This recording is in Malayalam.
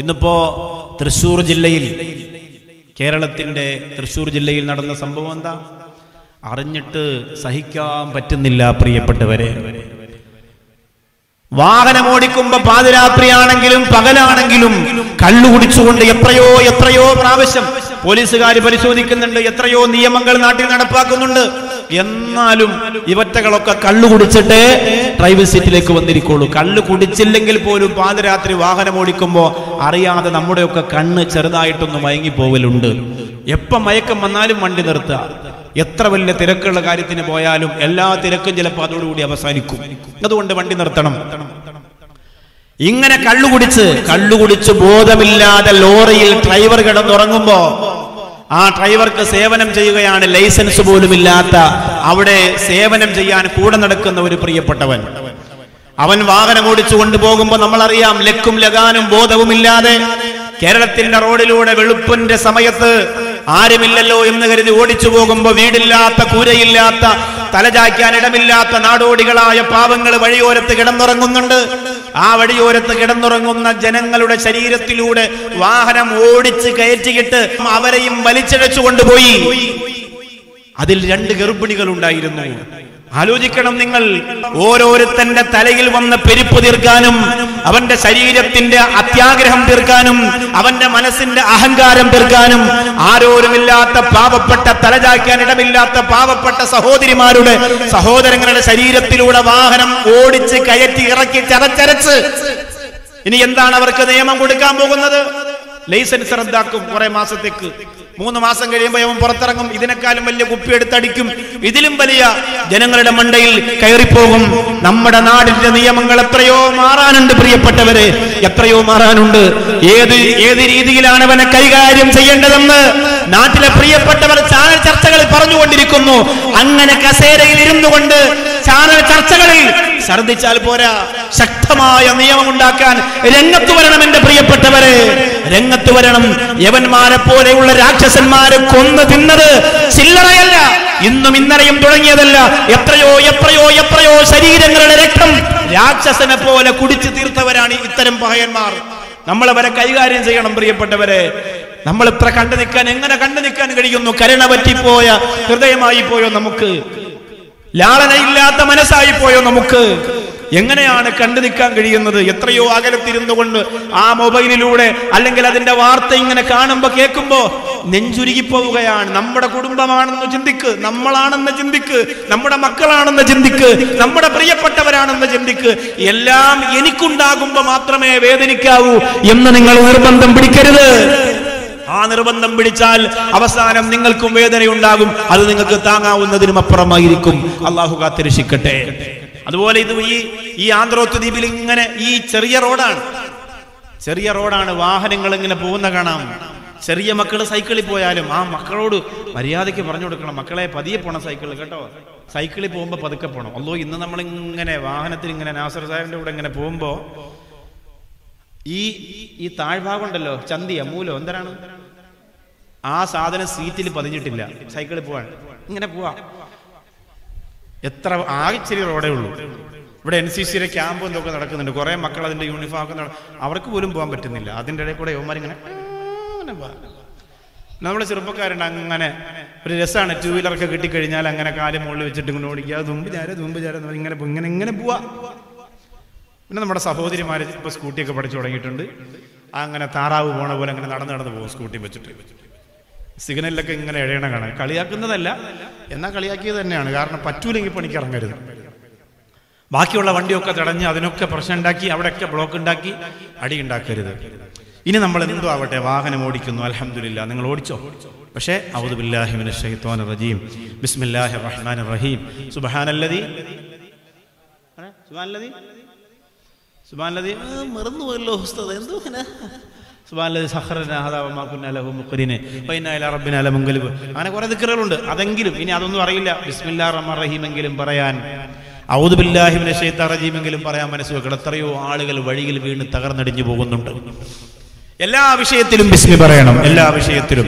ഇന്നിപ്പോ തൃശൂർ ജില്ലയിൽ കേരളത്തിന്റെ തൃശൂർ ജില്ലയിൽ നടന്ന സംഭവം എന്താ? അറിഞ്ഞിട്ട് സഹിക്കാൻ പറ്റുന്നില്ല പ്രിയപ്പെട്ടവരെ. വാഹനം ഓടിക്കുമ്പോ പാതിരാത്രിയാണെങ്കിലും പകലാണെങ്കിലും കള്ളു കുടിച്ചുകൊണ്ട് എത്രയോ എത്രയോ പ്രാവശ്യം പോലീസുകാർ പരിശോധിക്കുന്നുണ്ട് എത്രയോ നിയമങ്ങൾ നാട്ടിൽ നടപ്പാക്കുന്നുണ്ട്. എന്നാലും ഇവറ്റകളൊക്കെ കള്ളു കുടിച്ചിട്ട് ഡ്രൈവർ സീറ്റിലേക്ക് വന്നിരിക്കുള്ളൂ. കള്ളു കുടിച്ചില്ലെങ്കിൽ പോലും പാതിരാത്രി വാഹനം ഓടിക്കുമ്പോ അറിയാതെ നമ്മുടെയൊക്കെ കണ്ണ് ചെറുതായിട്ടൊന്ന് മയങ്ങിപ്പോവലുണ്ട് എപ്പം മയക്കം വന്നാലും വണ്ടി നിർത്തുക എത്ര വലിയ തിരക്കുള്ള കാര്യത്തിന് പോയാലും എല്ലാ തിരക്കും ചിലപ്പോൾ അതോടുകൂടി അവസാനിക്കും. അതുകൊണ്ട് വണ്ടി നിർത്തണം. ഇങ്ങനെ കള്ളുകുടിച്ച് കള്ളുകുടിച്ച് ബോധമില്ലാതെ ലോറിയിൽ ഡ്രൈവർ കിടന്നുറങ്ങുമ്പോ ആ ഡ്രൈവർക്ക് സേവനം ചെയ്യുകയാണ് ലൈസൻസ് പോലും ഇല്ലാത്ത അവിടെ സേവനം ചെയ്യാൻ കൂടെ നടക്കുന്ന ഒരു പ്രിയപ്പെട്ടവൻ. അവൻ വാഹനം ഓടിച്ചു കൊണ്ടുപോകുമ്പോ നമ്മളറിയാം ലക്കും ലഗാനും ബോധവുമില്ലാതെ കേരളത്തിന്റെ റോഡിലൂടെ വെളുപ്പിന്റെ സമയത്ത് ആരുമില്ലല്ലോ എന്ന് കരുതി ഓടിച്ചു പോകുമ്പോ വീടില്ലാത്ത കൂരയില്ലാത്ത തലചായ്ക്കാൻ ഇടമില്ലാത്ത നാടോടികളായ പാവങ്ങൾ വഴിയോരത്ത് കിടന്നുറങ്ങുന്നുണ്ട്. ആ വഴിയോരത്ത് കിടന്നുറങ്ങുന്ന ജനങ്ങളുടെ ശരീരത്തിലൂടെ വാഹനം ഓടിച്ച് കയറ്റിയിട്ട് അവരെയും വലിച്ചിഴച്ചു കൊണ്ടുപോയി അതിൽ രണ്ട് ഗർഭിണികൾ ഉണ്ടായിരുന്നു ആലോചിക്കണം നിങ്ങൾ. ഓരോരുത്തന്റെ തലയിൽ വന്ന പെരുപ്പ് തീർക്കാനും അവന്റെ ശരീരത്തിന്റെ അത്യാഗ്രഹം തീർക്കാനും അവന്റെ മനസ്സിന്റെ അഹങ്കാരം തീർക്കാനും ആരോരുമില്ലാത്ത പാവപ്പെട്ട തലചാക്കാൻ ഇടമില്ലാത്ത പാവപ്പെട്ട സഹോദരിമാരുടെ സഹോദരങ്ങളുടെ ശരീരത്തിലൂടെ വാഹനം ഓടിച്ച് കയറ്റി ഇറക്കി ചതച്ചരച്ച്. ഇനി എന്താണ് അവർക്ക് നിയമം കൊടുക്കാൻ പോകുന്നത്? ലൈസൻസ് റദ്ദാക്കും കുറെ മാസത്തേക്ക്. മൂന്ന് മാസം കഴിയുമ്പോൾ അവൻ പുറത്തിറങ്ങും. ഇതിനേക്കാളും വലിയ കുപ്പി എടുത്തടിക്കും. ഇതിലും വലിയ ജനങ്ങളുടെ മണ്ടയിൽ കയറിപ്പോകും. നമ്മുടെ നാടിന്റെ നിയമങ്ങൾ എത്രയോ മാറാനുണ്ട് പ്രിയപ്പെട്ടവരെ. എത്രയോ മാറാനുണ്ട്. ഏത് ഏത് രീതിയിലാണ് അവനെ കൈകാര്യം ചെയ്യേണ്ടതെന്ന് നാട്ടിലെ പ്രിയപ്പെട്ടവർ ചാനൽ ചർച്ചകളിൽ പറഞ്ഞുകൊണ്ടിരിക്കുന്നു. അങ്ങനെ കസേരയിൽ ഇരുന്നു കൊണ്ട് ചാനൽ ചർച്ചകളിൽ ഛർദിച്ചാൽ പോരാ. ശക്തമായ നിയമം ഉണ്ടാക്കാൻ രംഗത്ത് വരണം എന്റെ പ്രിയപ്പെട്ടവരെ. രംഗത്ത് വരണം. യവന്മാരെ പോലെയുള്ള രാക്ഷസന്മാരെ കൊന്നു തിന്നത് ചില്ലറയല്ല. ഇന്നും ഇന്നലെയും തുടങ്ങിയതല്ല. എത്രയോ എത്രയോ എത്രയോ ശരീരങ്ങളുടെ രക്തം രാക്ഷസനെ പോലെ കുടിച്ചു തീർത്തവരാണ് ഇത്തരം പഹയന്മാർ. നമ്മളെ വരെ കൈകാര്യം ചെയ്യണം പ്രിയപ്പെട്ടവരെ. നമ്മൾ ഇത്ര കണ്ടു നിൽക്കാൻ എങ്ങനെ കണ്ടു നിൽക്കാൻ കഴിയുന്നു? കരുണ പറ്റിപ്പോയ ഹൃദയമായി പോയോ നമുക്ക്? ലാളനയില്ലാത്ത മനസ്സായി പോയോ നമുക്ക്? എങ്ങനെയാണ് കണ്ടു നിൽക്കാൻ കഴിയുന്നത്? എത്രയോ അകലത്തിരുന്നു കൊണ്ട് ആ മൊബൈലിലൂടെ അല്ലെങ്കിൽ അതിന്റെ വാർത്ത ഇങ്ങനെ കാണുമ്പോ കേൾക്കുമ്പോ നെഞ്ചുരുകി പോവുകയാണ്. നമ്മുടെ കുടുംബമാണെന്ന് ചിന്തിക്ക് നമ്മളാണെന്ന് ചിന്തിക്ക് നമ്മുടെ മക്കളാണെന്ന് ചിന്തിക്ക് നമ്മുടെ പ്രിയപ്പെട്ടവരാണെന്ന് ചിന്തിക്ക്. എല്ലാം എനിക്കുണ്ടാകുമ്പോ മാത്രമേ വേദനിക്കാവൂ എന്ന് നിങ്ങൾ നിർബന്ധം പിടിക്കരുത്. ആ നിർബന്ധം പിടിച്ചാൽ അവസാനം നിങ്ങൾക്കും വേദനയുണ്ടാകും. അത് നിങ്ങൾക്ക് താങ്ങാവുന്നതിനും അപ്പുറമായിരിക്കും. അള്ളാഹു കാത്തിരക്ഷിക്കട്ടെ. അതുപോലെ ഇത് ഈ ഈ ആന്ധ്രോത്ത് ദ്വീപിൽ ഇങ്ങനെ ഈ ചെറിയ റോഡാണ്. ചെറിയ റോഡാണ് വാഹനങ്ങൾ ഇങ്ങനെ പോകുന്ന കാണാം. ചെറിയ മക്കൾ സൈക്കിളിൽ പോയാലും ആ മക്കളോട് മര്യാദയ്ക്ക് പറഞ്ഞു കൊടുക്കണം. മക്കളെ പതിയെ പോണം സൈക്കിളിൽ കേട്ടോ. സൈക്കിളിൽ പോകുമ്പോൾ പതുക്കെ പോകണം അല്ലോ ഇന്ന് നമ്മൾ ഇങ്ങനെ വാഹനത്തിൽ ഇങ്ങനെ നാസർ സാഹിബിന്റെ കൂടെ ഇങ്ങനെ പോകുമ്പോൾ ഈ ഈ താഴ്ഭാഗം ഉണ്ടല്ലോ ചന്തിയ മൂലോ എന്തരാണ്? ആ സാധനം സീറ്റിൽ പതിഞ്ഞിട്ടില്ല. സൈക്കിളിൽ പോവാൻ. ഇങ്ങനെ പോവാ. എത്ര ആകെ റോഡേ ഉള്ളൂ. ഇവിടെ എൻ സി സിയിലെ ക്യാമ്പ് എന്തൊക്കെ നടക്കുന്നുണ്ട്. കുറെ മക്കൾ അതിന്റെ യൂണിഫോം ഒക്കെ അവർക്ക് പോലും പോകാൻ പറ്റുന്നില്ല. അതിന്റെ ഇടയിൽ കൂടെ യവന്മാരിങ്ങനെ ഇങ്ങനെ നമ്മുടെ ചെറുപ്പക്കാരുണ്ട് അങ്ങനെ ഒരു രസമാണ് ടൂ വീലറൊക്കെ കിട്ടിക്കഴിഞ്ഞാൽ അങ്ങനെ കാൽ മുകളിൽ വെച്ചിട്ട് ഇങ്ങനെ ഓടിക്കുക. തുമ്പ് ചാര തുമ്പ് ചാര എന്ന് ഇങ്ങനെ ഇങ്ങനെ ഇങ്ങനെ പോവാ. പിന്നെ നമ്മുടെ സഹോദരിമാർ ഇപ്പോൾ സ്കൂട്ടിയൊക്കെ പഠിച്ചു തുടങ്ങിയിട്ടുണ്ട്. അങ്ങനെ താറാവ് പോണ പോലെ അങ്ങനെ നടന്ന് നടന്ന് പോകും സ്കൂട്ടി വെച്ചിട്ട്. സിഗ്നലിലൊക്കെ ഇങ്ങനെ എഴയണ കാണാൻ കളിയാക്കുന്നതല്ല എന്നാൽ കളിയാക്കിയത് തന്നെയാണ്. കാരണം പറ്റൂലെങ്കിൽ പണിക്ക് ഇറങ്ങരുത്. ബാക്കിയുള്ള വണ്ടിയൊക്കെ തടഞ്ഞ് അതിനൊക്കെ പ്രശ്നം ഉണ്ടാക്കി അവിടെയൊക്കെ ബ്ലോക്ക് ഉണ്ടാക്കി അടി ഉണ്ടാക്കരുത്. ഇനി നമ്മൾ എന്തോ ആവട്ടെ വാഹനം ഓടിക്കുന്നു. അലഹമില്ല നിങ്ങൾ ഓടിച്ചോ? പക്ഷേ ഔദുബില്ലാഹിമിന് ഷെയ്ത്തോൻ റജീം. ബിസ്മില്ലാഹി റഹീം. എന്തോ സുബാനല്ലതി സഹറന ലഹു മുഖ്രിനെ. ഫൈനാ ഇലാ അങ്ങനെ കുറെ ദിക്റുകളുണ്ട് അതെങ്കിലും ഇനി അതൊന്നും അറിയില്ല. ബിസ്മില്ലാഹിർ റഹ്മാൻ റഹീം എങ്കിലും പറയാൻ. ഔദു ബില്ലാഹിമിനെ ഷെയ്ത്ത റജീമെങ്കിലും പറയാൻ മനസ്സ് വെക്കണം. എത്രയോ ആളുകൾ വഴിയിൽ വീണ് തകർന്നടിഞ്ഞു പോകുന്നുണ്ട്. എല്ലാ വിഷയത്തിലും ബിസ്മി പറയണം. എല്ലാ വിഷയത്തിലും.